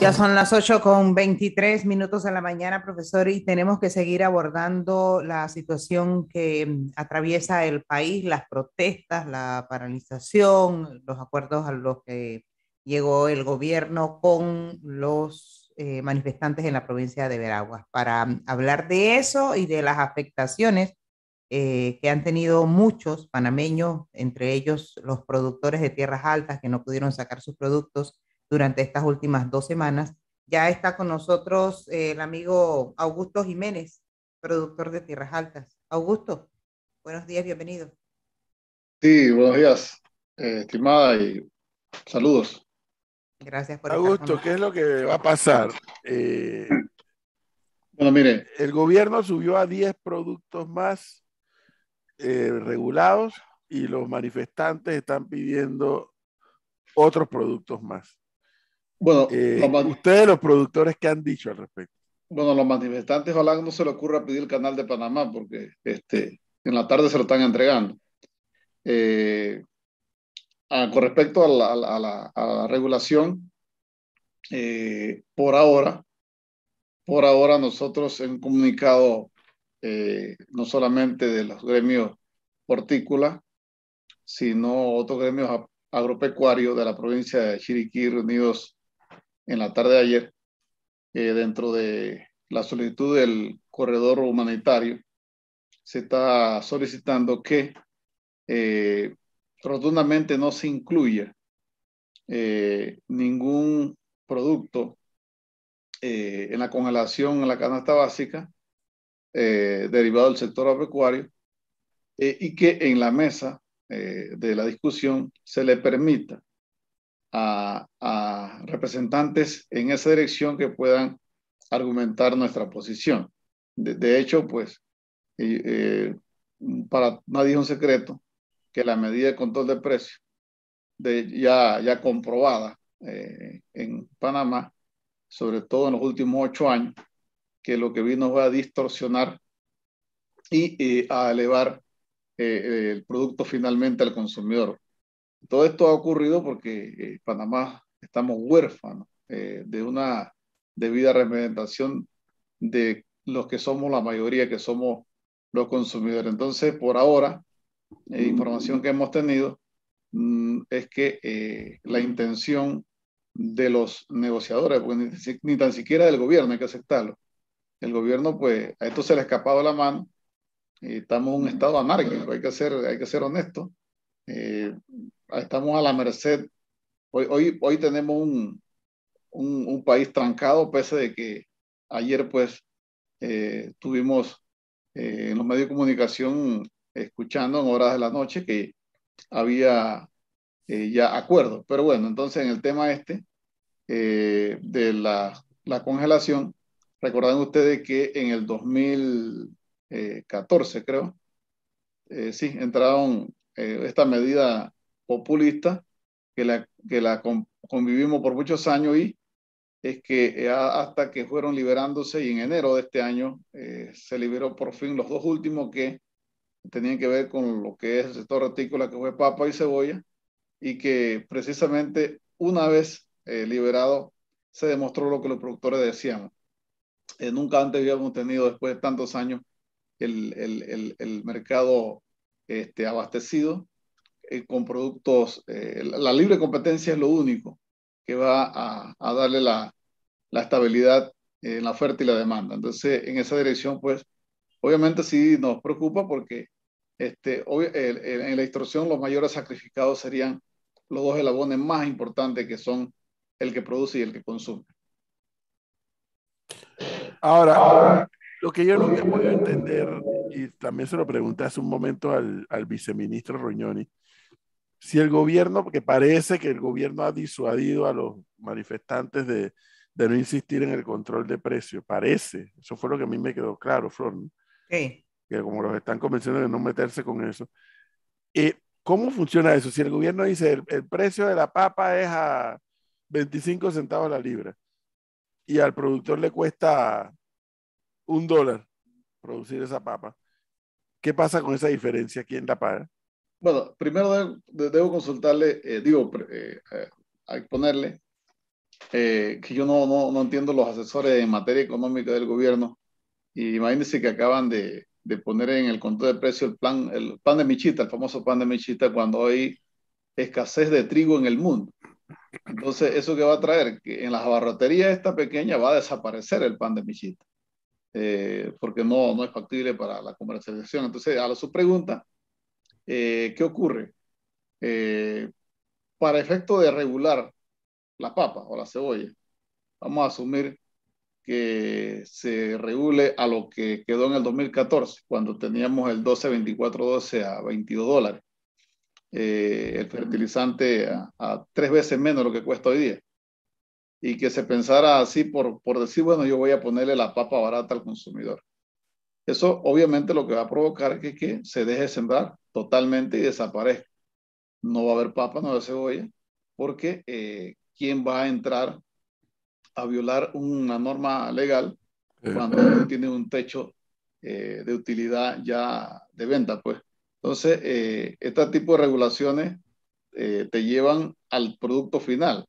Ya son las 8 con 23 minutos de la mañana, profesor, y tenemos que seguir abordando la situación que mm, atraviesa el país, las protestas, la paralización, los acuerdos a los que llegó el gobierno con los eh, manifestantes en la provincia de Veraguas. Para mm, hablar de eso y de las afectaciones eh, que han tenido muchos panameños, entre ellos los productores de tierras altas que no pudieron sacar sus productos durante estas últimas dos semanas. Ya está con nosotros eh, el amigo Augusto Jiménez, productor de Tierras Altas. Augusto, buenos días, bienvenido. Sí, buenos días, eh, estimada, y saludos. Gracias por Augusto, ¿qué es lo que va a pasar? Eh, bueno, mire. El gobierno subió a 10 productos más regulados y los manifestantes están pidiendo otros productos más. Bueno, eh, ustedes los productores, ¿qué han dicho al respecto? Bueno, los manifestantes, ojalá no se le ocurra pedir el canal de Panamá, porque este, en la tarde se lo están entregando. Eh, ah, con respecto a la, regulación, eh, por ahora, por ahora nosotros hemos comunicado no solamente de los gremios hortícolas, sino otros gremios agropecuarios de la provincia de Chiriquí reunidos en la tarde de ayer, eh, dentro de la solicitud del corredor humanitario, se está solicitando que eh, rotundamente no se incluya eh, ningún producto en la congelación en la canasta básica derivado del sector agropecuario y que en la mesa de la discusión se le permita a, representantes en esa dirección que puedan argumentar nuestra posición. De, hecho, pues, eh, para nadie es un secreto que la medida de control de precios ya, ya comprobada eh, en Panamá, sobre todo en los últimos ocho años, que lo que vino fue a distorsionar y eh, a elevar el producto finalmente al consumidor. Todo esto ha ocurrido porque eh, Panamá estamos huérfanos eh, de una debida representación de los que somos la mayoría, que somos los consumidores. Entonces, por ahora, eh, información que hemos tenido mm, es que la intención de los negociadores, ni, ni, tan siquiera del gobierno, hay que aceptarlo. El gobierno, pues, a esto se le ha escapado la mano. y estamos en un estado anárquico, hay que ser, hay que ser honesto estamos a la merced. Hoy, hoy, hoy tenemos un, un, país trancado, pese de que ayer pues eh, tuvimos eh, en los medios de comunicación escuchando en horas de la noche que había eh, ya acuerdo. Pero bueno, entonces en el tema este de la, la congelación, recordan ustedes que en el 2014, creo, sí, entraron esta medida populista que la, que la convivimos por muchos años y es que eh, hasta que fueron liberándose y en enero de este año eh, se liberó por fin los dos últimos que tenían que ver con lo que es el sector hortícola, que fue papa y cebolla, y que precisamente una vez eh, liberado se demostró lo que los productores decían. nunca antes habíamos tenido, después de tantos años, el, el, el, el mercado este, abastecido eh, con productos, eh, la libre competencia es lo único que va a, a darle la, la, estabilidad en la oferta y la demanda. Entonces, en esa dirección, pues, obviamente sí nos preocupa porque este, en la instrucción los mayores sacrificados serían los dos eslabones más importantes que son el que produce y el que consume. Ahora, lo que yo no he podido entender, y también se lo pregunté hace un momento al, al viceministro Roñoni, si el gobierno, porque parece que el gobierno ha disuadido a los manifestantes de, de no insistir en el control de precios, parece, eso fue lo que a mí me quedó claro, Flor, que como los están convenciendo de no meterse con eso. Eh, ¿Cómo funciona eso? Si el gobierno dice el, el precio de la papa es a 25 centavos la libra y al productor le cuesta un dólar producir esa papa, ¿qué pasa con esa diferencia? ¿Quién la paga? Bueno, primero debo, consultarle, eh, digo, eh, exponerle eh, que yo no, no, no, entiendo los asesores en materia económica del gobierno. Y imagínense que acaban de, de poner en el control de precio el plan, el pan de Michita, el famoso pan de Michita, cuando hay escasez de trigo en el mundo. Entonces, ¿eso que va a traer? Que en las abarroterías esta pequeña va a desaparecer el pan de Michita, eh, porque no, no es factible para la comercialización. Entonces, a su pregunta, eh, ¿qué ocurre? Eh, para efecto de regular la papa o la cebolla, vamos a asumir que se regule a lo que quedó en el 2014, cuando teníamos el 12, 24, 12 a 22 dólares. Eh, el fertilizante a, tres veces menos lo que cuesta hoy día. Y que se pensara así por, por decir, bueno, yo voy a ponerle la papa barata al consumidor. Eso obviamente lo que va a provocar es que, se deje sembrar totalmente y desaparezca. No va a haber papa, no va a haber cebolla, porque eh, ¿quién va a entrar a violar una norma legal cuando tiene un techo eh, de utilidad ya de venta? Pues entonces, eh, este tipo de regulaciones eh, te llevan al producto final.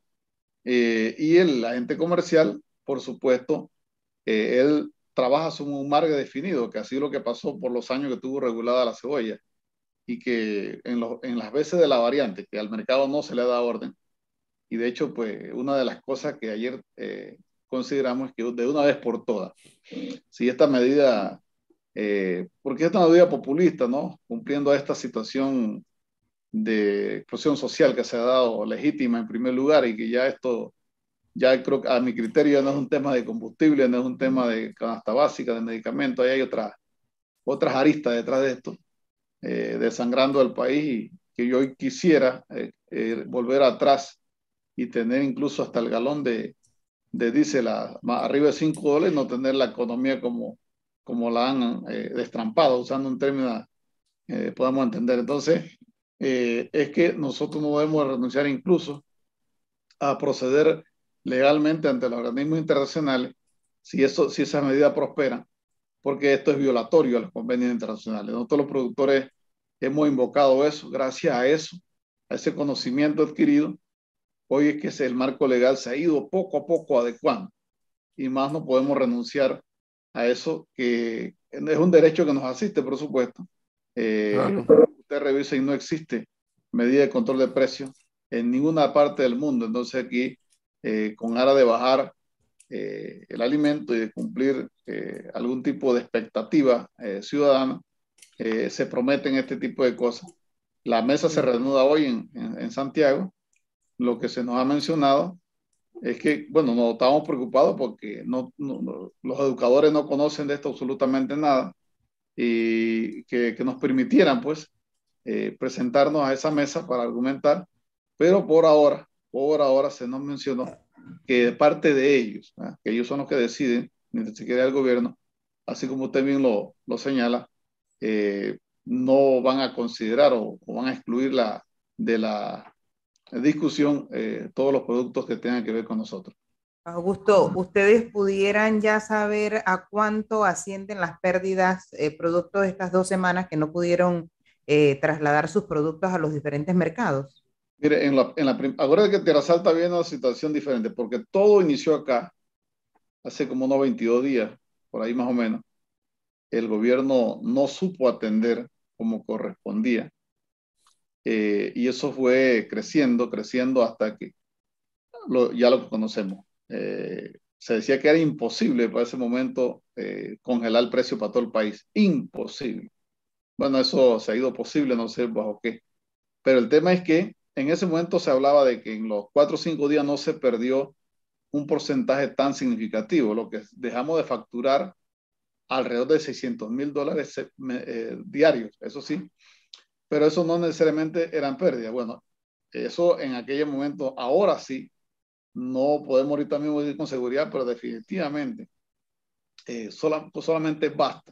Eh, y el agente comercial, por supuesto, él trabaja sobre un margen definido, que así es lo que pasó por los años que tuvo regulada la cebolla. Y que en, en las veces de la variante, que al mercado no se le da orden. Y de hecho, pues una de las cosas que ayer consideramos es que de una vez por todas, si esta medida eh, porque es una medida populista, ¿no? Cumpliendo esta situación de explosión social que se ha dado legítima en primer lugar y que ya esto, ya creo a mi criterio no es un tema de combustible, no es un tema de canasta básica, de medicamentos, ahí hay otras, otras aristas detrás de esto, eh, desangrando el país y que yo quisiera eh, volver atrás y tener incluso hasta el galón de, de diésel arriba de 5 dólares, no tener la economía como como la han eh, destrampado, usando un término eh, podamos entender. Entonces, eh, es que nosotros no debemos renunciar incluso a proceder legalmente ante los organismos internacionales si, eso, si esa medida prospera, porque esto es violatorio a los convenios internacionales. Nosotros los productores hemos invocado eso, gracias a eso, a ese conocimiento adquirido, hoy es que el marco legal se ha ido poco a poco adecuando y más no podemos renunciar a eso, que es un derecho que nos asiste, por supuesto. Eh, Usted revisa y no existe medida de control de precios en ninguna parte del mundo. Entonces aquí, eh, con ara de bajar eh, el alimento y de cumplir eh, algún tipo de expectativa ciudadana, se prometen este tipo de cosas. La mesa se reanuda hoy en, en, en Santiago. Lo que se nos ha mencionado es que, bueno, no estábamos preocupados porque no, los educadores no conocen de esto absolutamente nada y que, que nos permitieran, pues, eh, presentarnos a esa mesa para argumentar, pero por ahora, por ahora se nos mencionó que parte de ellos, que ellos son los que deciden, ni siquiera el gobierno, así como usted bien lo, lo señala, eh, no van a considerar o, van a excluir la, de la discusión eh, todos los productos que tengan que ver con nosotros. Augusto, ¿ustedes pudieran ya saber a cuánto ascienden las pérdidas eh, producto de estas dos semanas que no pudieron trasladar sus productos a los diferentes mercados? Mire, en la, en la ahora que Tierra Salta viene una situación diferente, porque todo inició acá hace como unos 22 días, por ahí más o menos. El gobierno no supo atender como correspondía eh, y eso fue creciendo, creciendo hasta que lo, ya lo conocemos. Eh, se decía que era imposible para ese momento eh, congelar el precio para todo el país. Imposible. Bueno, eso se ha ido posible, no sé bajo qué. Pero el tema es que en ese momento se hablaba de que en los cuatro o cinco días no se perdió un porcentaje tan significativo, lo que dejamos de facturar alrededor de 600 mil dólares diarios, eso sí, pero eso no necesariamente eran pérdidas. Bueno, eso en aquel momento, ahora sí, no podemos ahorita mismo decir con seguridad, pero definitivamente eh, pues solamente basta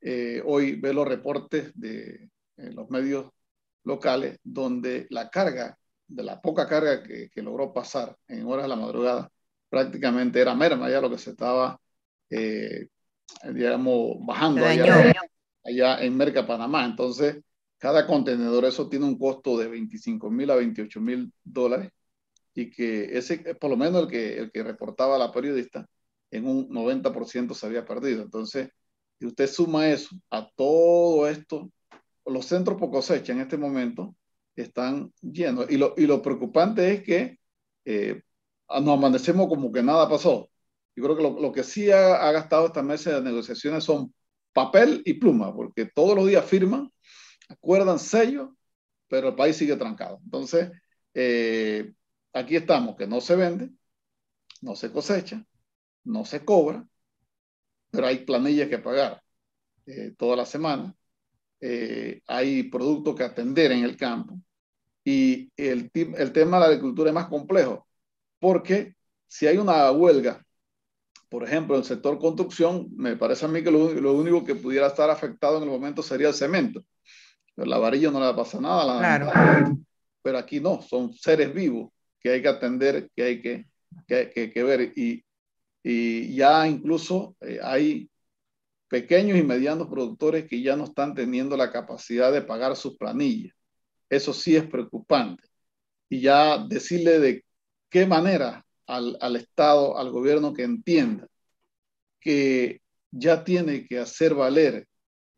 eh, hoy ver los reportes de los medios locales donde la carga, de la poca carga que, que, logró pasar en horas de la madrugada, prácticamente era merma ya lo que se estaba, eh, digamos, bajando allá, allá, en Merca, Panamá. Entonces, cada contenedor, eso tiene un costo de 25 mil a 28 mil dólares y que ese, por lo menos el que, el que reportaba la periodista, en un 90% se había perdido. Entonces, si usted suma eso a todo esto, los centros por cosecha en este momento están llenos. Y lo, y lo preocupante es que eh, nos amanecemos como que nada pasó. Yo creo que lo, lo que sí ha, gastado esta mesa de negociaciones son papel y pluma, porque todos los días firman, acuerdan sellos, pero el país sigue trancado. Entonces, eh, aquí estamos, que no se vende, no se cosecha, no se cobra, pero hay planillas que pagar eh, toda la semana, eh, hay productos que atender en el campo y el, el tema de la agricultura es más complejo, porque si hay una huelga, por ejemplo, en el sector construcción, me parece a mí que lo, lo único que pudiera estar afectado en el momento sería el cemento. Pero la varilla no le pasa nada. La claro. Pero aquí no, son seres vivos que hay que atender, que hay que, que, que, que ver. Y, y, ya incluso eh, hay pequeños y medianos productores que ya no están teniendo la capacidad de pagar sus planillas. Eso sí es preocupante. Y ya decirle de qué manera al, al Estado, al gobierno que entienda que ya tiene que hacer valer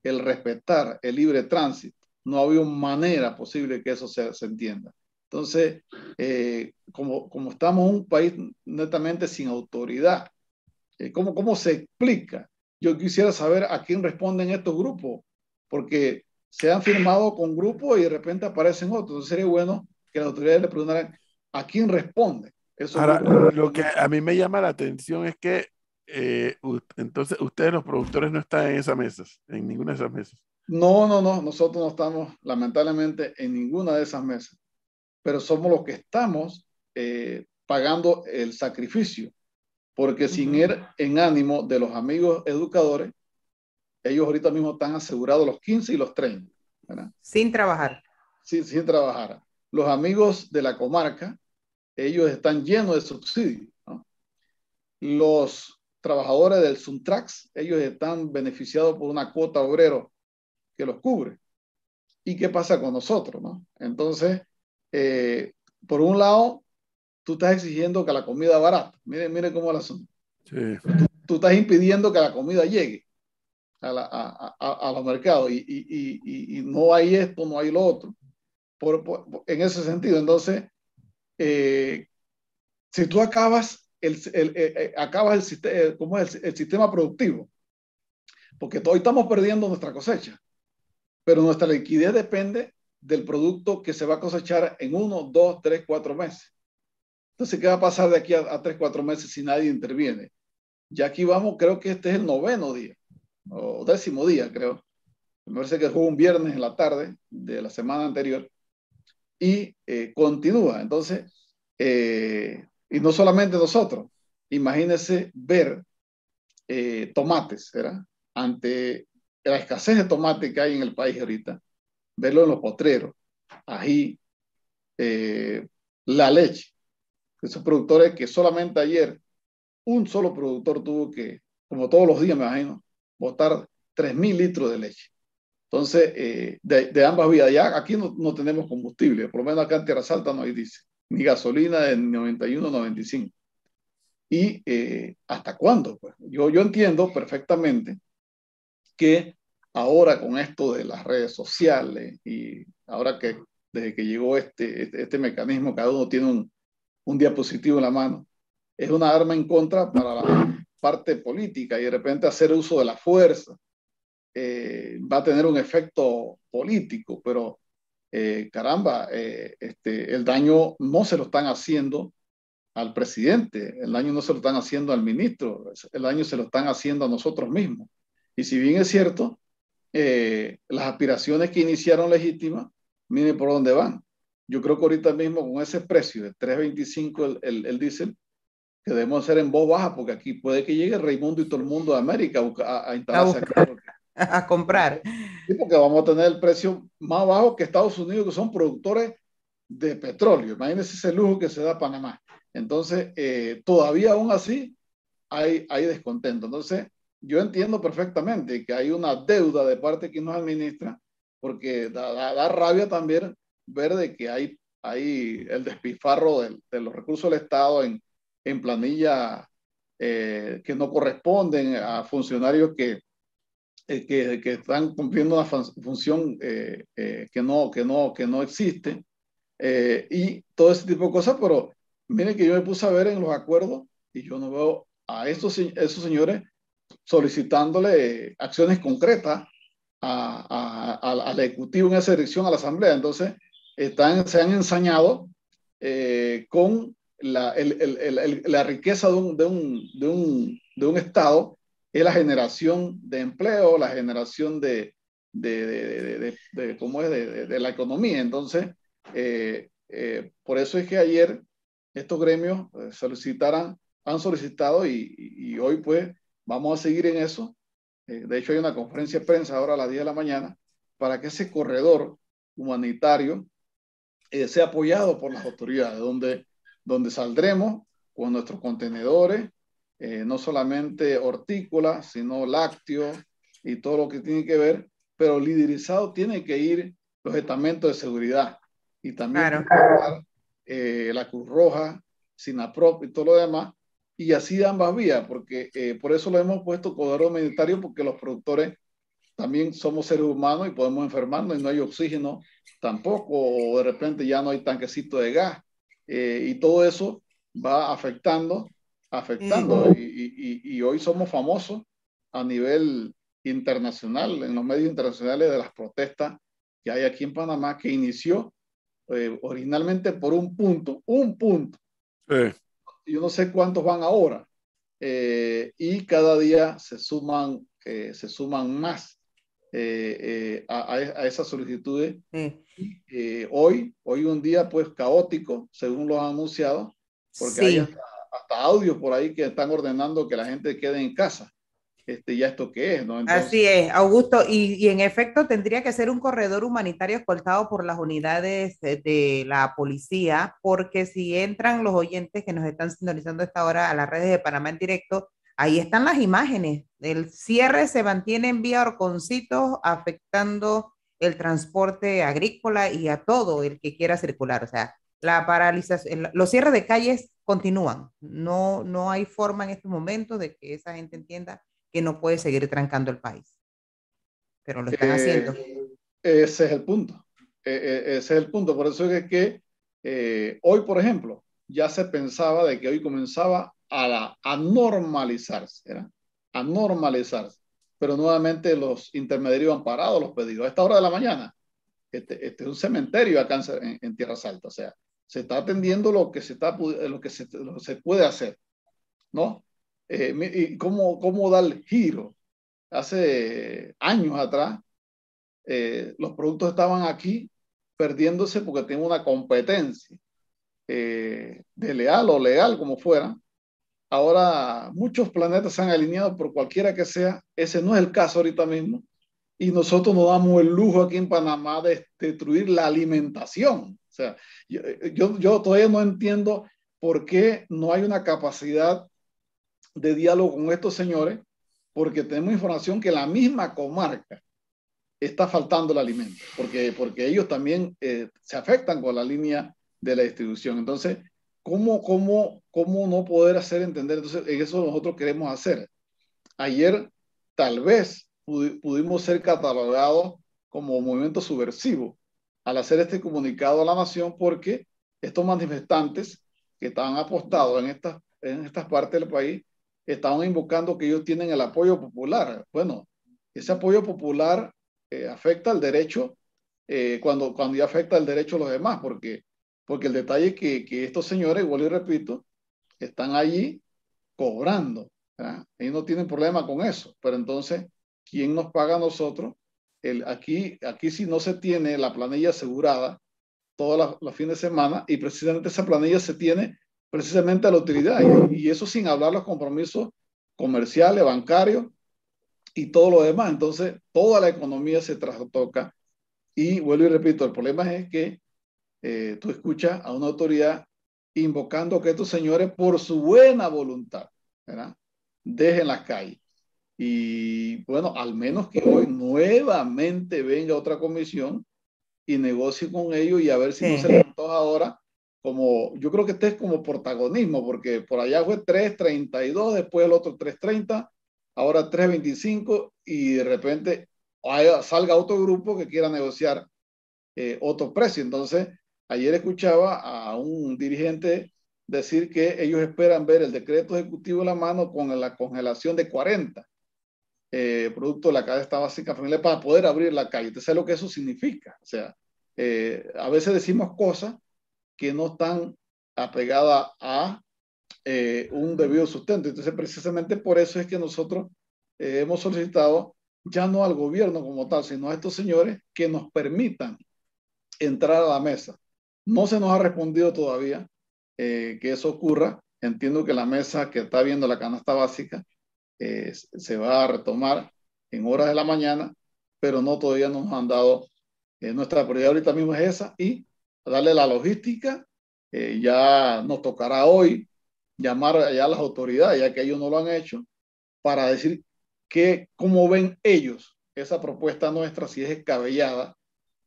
el respetar el libre tránsito. No había manera posible que eso se, se entienda. Entonces, eh, como, como estamos un país netamente sin autoridad, eh, ¿cómo, ¿cómo se explica? Yo quisiera saber a quién responden estos grupos, porque se han firmado con grupos y de repente aparecen otros. Entonces sería bueno que las autoridades le preguntaran a quién responde. Eso Ahora, lo, lo que a mí me llama la atención es que eh, entonces ustedes los productores no están en esas mesas, en ninguna de esas mesas. No, no, no, nosotros no estamos lamentablemente en ninguna de esas mesas pero somos los que estamos eh, pagando el sacrificio, porque sin ir en ánimo de los amigos educadores, ellos ahorita mismo están asegurados los 15 y los 30. ¿verdad? Sin trabajar. Sí, sin trabajar. Los amigos de la comarca, ellos están llenos de subsidios. ¿no? Los trabajadores del Suntrax, ellos están beneficiados por una cuota obrero que los cubre. ¿Y qué pasa con nosotros? ¿no? Entonces, eh, por un lado, tú estás exigiendo que la comida barata. Mire, mire cómo la son. Sí. Tú, tú, estás impidiendo que la comida llegue a, la, a, a, a los mercados y, y, y, y, no hay esto, no hay lo otro. Por, por, en ese sentido, entonces, eh, si tú acabas el, el, el eh, acabas el, sistema, eh, ¿cómo es? el, sistema productivo, porque hoy estamos perdiendo nuestra cosecha, pero nuestra liquidez depende del producto que se va a cosechar en uno, dos, tres, cuatro meses. Entonces, ¿qué va a pasar de aquí a, a tres, cuatro meses si nadie interviene? Ya aquí vamos, creo que este es el noveno día, o décimo día, creo. Me parece que fue un viernes en la tarde de la semana anterior y eh, continúa. Entonces, eh, y no solamente nosotros, imagínense ver eh, tomates, ¿verdad? Ante la escasez de tomate que hay en el país ahorita, verlo en los potreros, ají, eh, la leche. Esos productores que solamente ayer un solo productor tuvo que, como todos los días me imagino, botar 3.000 litros de leche. Entonces, eh, de, de, ambas vías, ya aquí no, no, tenemos combustible, por lo menos acá en Tierra Salta no hay dice, ni gasolina de 91, 95. ¿Y eh, hasta cuándo? Pues yo, yo entiendo perfectamente que ahora con esto de las redes sociales y ahora que desde que llegó este, este, este mecanismo, cada uno tiene un, un, diapositivo en la mano, es una arma en contra para la parte política y de repente hacer uso de la fuerza eh, va a tener un efecto político, pero eh, caramba, eh, este, el daño no se lo están haciendo al presidente, el daño no se lo están haciendo al ministro, el daño se lo están haciendo a nosotros mismos. Y si bien es cierto, las aspiraciones que iniciaron legítimas, miren por dónde van. Yo creo que ahorita mismo con ese precio de 3.25 el, el, el diésel, que debemos hacer en voz baja, porque aquí puede que llegue Raimundo y todo el mundo de América a, a instalarse a, buscar, aquí, a comprar. Sí, porque vamos a tener el precio más bajo que Estados Unidos, que son productores de petróleo. Imagínense ese lujo que se da a Panamá. Entonces, eh, todavía aún así hay, hay descontento. Entonces, yo entiendo perfectamente que hay una deuda de parte de quien nos administra, porque da, da, da rabia también ver de que hay ahí el despilfarro de, de los recursos del Estado en, en planilla eh, que no corresponden a funcionarios que, eh, que, que, están cumpliendo una función eh, que, no, que, no, que no existe y todo ese tipo de cosas, pero miren que yo me puse a ver en los acuerdos y yo no veo a estos, esos señores solicitándole acciones concretas a, a, al Ejecutivo en esa dirección, a la Asamblea. Entonces, se han ensañado con la, riqueza de un, Estado es la generación de empleo, la generación de, ¿cómo es? de, la economía. Entonces, eh, eh, por eso es que ayer estos gremios eh, solicitaran, han solicitado y, y, hoy pues vamos a seguir en eso. de hecho, hay una conferencia de prensa ahora a las 10 de la mañana para que ese corredor humanitario sea apoyado por las autoridades, donde donde saldremos con nuestros contenedores, eh, no solamente hortícolas, sino lácteos y todo lo que tiene que ver, pero liderizado tiene que ir los estamentos de seguridad y también eh, la Cruz Roja, SINAPROP y todo lo demás, y así de ambas vías, porque eh, por eso lo hemos puesto corredor humanitario, porque los productores también somos seres humanos y podemos enfermarnos y no hay oxígeno tampoco, o de repente ya no hay tanquecito de gas eh, y todo eso va afectando, afectando. Y, y, hoy somos famosos a nivel internacional, en los medios internacionales de las protestas que hay aquí en Panamá, que inició eh, originalmente por un punto, un punto. Yo no sé cuántos van ahora. Eh, y cada día se suman, se suman más. Eh, eh, a, a, esas solicitudes. Eh, hoy, hoy un día pues caótico, según lo han anunciado, porque hay hasta, audios por ahí que están ordenando que la gente quede en casa. Este, ya esto qué es, ¿no? Así es, Augusto, y, y, en efecto tendría que ser un corredor humanitario escoltado por las unidades de, de, la policía, porque si entran los oyentes que nos están sintonizando a esta hora a las redes de Panamá en directo, Ahí están las imágenes. El cierre se mantiene en vía Orconcitos, afectando el transporte agrícola y a todo el que quiera circular. O sea, la paralización, los cierres de calles continúan. No, no hay forma en este momento de que esa gente entienda que no puede seguir trancando el país. Pero lo están haciendo. Eh, ese es el punto. Eh, eh, ese es el punto. Por eso es que hoy, por ejemplo, ya se pensaba de que hoy comenzaba a, la, a normalizarse, ¿verdad? a normalizarse. Pero nuevamente los intermediarios han parado los pedidos. A esta hora de la mañana, este, este es un cementerio acá en, en Tierra Alta, o sea, se está atendiendo lo que se, está, lo que se, lo que se puede hacer, ¿no? Eh, y cómo, cómo dar el giro. Hace años atrás, eh, los productos estaban aquí perdiéndose porque tienen una competencia eh, de leal o legal, como fuera, Ahora muchos planetas se han alineado por cualquiera que sea. Ese no es el caso ahorita mismo. Y nosotros nos damos el lujo aquí en Panamá de destruir la alimentación. O sea, yo, yo, todavía no entiendo por qué no hay una capacidad de diálogo con estos señores, porque tenemos información que la misma comarca está faltando el alimento, porque, porque ellos también eh, se afectan con la línea de la distribución. Entonces, ¿cómo, cómo, cómo no poder hacer entender? Entonces, eso nosotros queremos hacer. Ayer, tal vez pudimos ser catalogados como movimiento subversivo al hacer este comunicado a la nación porque estos manifestantes que estaban apostados en estas, en estas partes del país estaban invocando que ellos tienen el apoyo popular. Bueno, ese apoyo popular eh, afecta al derecho eh, cuando, cuando ya afecta el derecho a los demás, porque porque el detalle es que, que estos señores, igual y repito, están allí cobrando. ¿verdad? Ellos no tienen problema con eso. Pero entonces, ¿quién nos paga a nosotros? El, aquí, aquí si no se tiene la planilla asegurada todos los fines de semana y precisamente esa planilla se tiene precisamente a la utilidad y, y, eso sin hablar los compromisos comerciales, bancarios y todo lo demás. Entonces, toda la economía se trastoca y vuelvo y repito, el problema es que eh, tú escuchas a una autoridad invocando que estos señores, por su buena voluntad, ¿verdad? dejen las calles. Y bueno, al menos que hoy nuevamente venga otra comisión y negocie con ellos y a ver si no se les antoja ahora como, yo creo que este es como protagonismo, porque por allá fue 3.32, después el otro 3.30, ahora 3.25 y de repente salga otro grupo que quiera negociar eh, otro precio. Entonces, ayer escuchaba a un dirigente decir que ellos esperan ver el decreto ejecutivo en la mano con la congelación de 40 eh, de la cadena básica familiar para poder abrir la calle. Usted sabe lo que eso significa. O sea, eh, a veces decimos cosas que no están apegadas a eh, un debido sustento. Entonces, precisamente por eso es que nosotros eh, hemos solicitado ya no al gobierno como tal, sino a estos señores que nos permitan entrar a la mesa. No se nos ha respondido todavía que eso ocurra. Entiendo que la mesa que está viendo la canasta básica eh, se va a retomar en horas de la mañana, pero no todavía nos han dado eh, nuestra prioridad ahorita mismo es esa y darle la logística. Eh, ya nos tocará hoy llamar allá a las autoridades, ya que ellos no lo han hecho, para decir que cómo ven ellos esa propuesta nuestra, si es escabellada,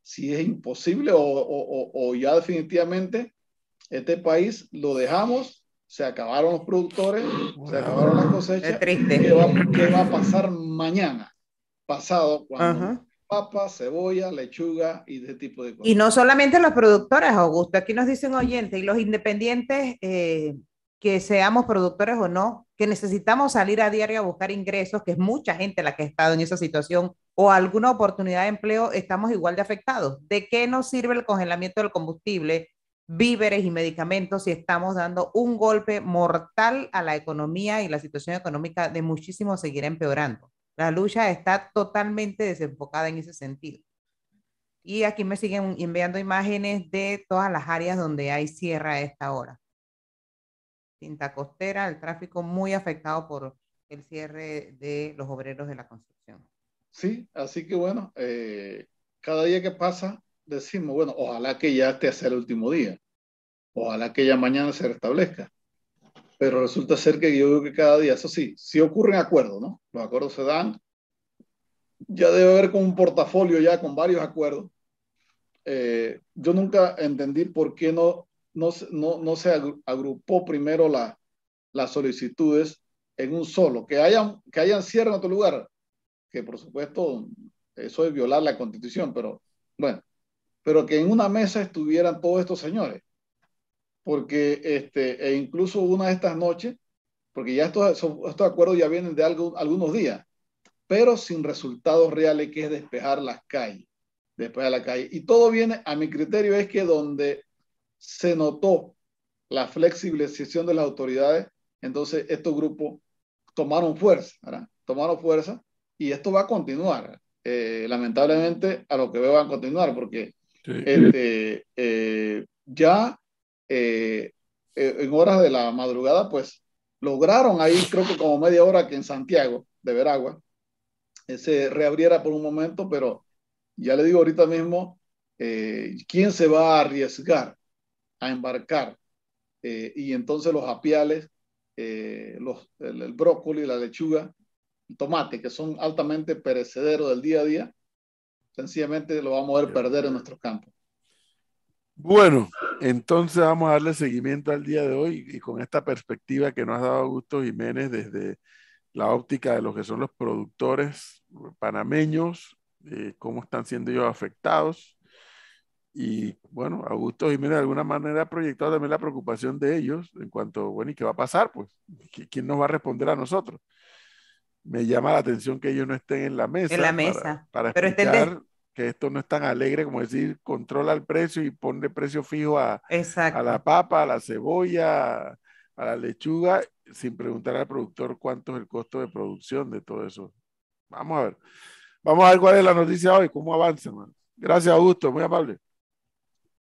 si es imposible o, o, o ya definitivamente este país lo dejamos se acabaron los productores, se acabaron las cosechas. triste. ¿Qué va, a pasar mañana? Pasado, cuando papa, cebolla, lechuga y ese tipo de cosas. Y no solamente los productores, Augusto, aquí nos dicen oyentes y los independientes, eh, que seamos productores o no, que necesitamos salir a diario a buscar ingresos, que es mucha gente la que ha estado en esa situación, o alguna oportunidad de empleo, estamos igual de afectados. ¿De qué nos sirve el congelamiento del combustible? víveres y medicamentos y estamos dando un golpe mortal a la economía y la situación económica de muchísimo seguirá empeorando. La lucha está totalmente desenfocada en ese sentido. Y aquí me siguen enviando imágenes de todas las áreas donde hay sierra a esta hora. Cinta costera, el tráfico muy afectado por el cierre de los obreros de la construcción. Sí, así que bueno, eh, cada día que pasa decimos, bueno, ojalá que ya este sea el último día, ojalá que ya mañana se restablezca. Pero resulta ser que yo veo que cada día, eso sí, sí ocurren acuerdos, ¿no? Los acuerdos se dan. Ya debe haber como un portafolio ya con varios acuerdos. Eh, yo nunca entendí por qué no, no, no, no se agrupó primero la, las solicitudes en un solo, que hayan, que hayan cierre en otro lugar, que por supuesto eso es violar la constitución, pero bueno, pero que en una mesa estuvieran todos estos señores. Porque, este, e incluso una de estas noches, porque ya estos, estos acuerdos ya vienen de algo, algunos días, pero sin resultados reales, que es despejar las calles, despejar la calle. Y todo viene, a mi criterio, es que donde se notó la flexibilización de las autoridades, entonces estos grupos tomaron fuerza, ¿verdad? Tomaron fuerza y esto va a continuar. Eh, lamentablemente, a lo que veo va a continuar, porque este, eh, ya eh, en horas de la madrugada, pues lograron ahí, creo que como media hora que en Santiago de Veragua, se reabriera por un momento, pero ya le digo ahorita mismo, ¿quién se va a arriesgar a embarcar? y entonces los apiales, los, el, el brócoli, la lechuga, tomate, que son altamente perecederos del día a día, sencillamente lo vamos a ver perder en nuestros campos. Bueno, entonces vamos a darle seguimiento al día de hoy y con esta perspectiva que nos ha dado Augusto Jiménez desde la óptica de lo que son los productores panameños, eh, cómo están siendo ellos afectados. Y bueno, Augusto Jiménez de alguna manera ha proyectado también la preocupación de ellos en cuanto, bueno, ¿y qué va a pasar? Pues, ¿quién nos va a responder a nosotros? Me llama la atención que ellos no estén en la mesa. En la mesa. Para, explicar que esto no es tan alegre como decir, controla el precio y ponle precio fijo a, a la papa, a la cebolla, a la lechuga, sin preguntar al productor cuánto es el costo de producción de todo eso. Vamos a ver. Vamos a ver cuál es la noticia hoy, cómo avanza. Gracias, Augusto, muy amable.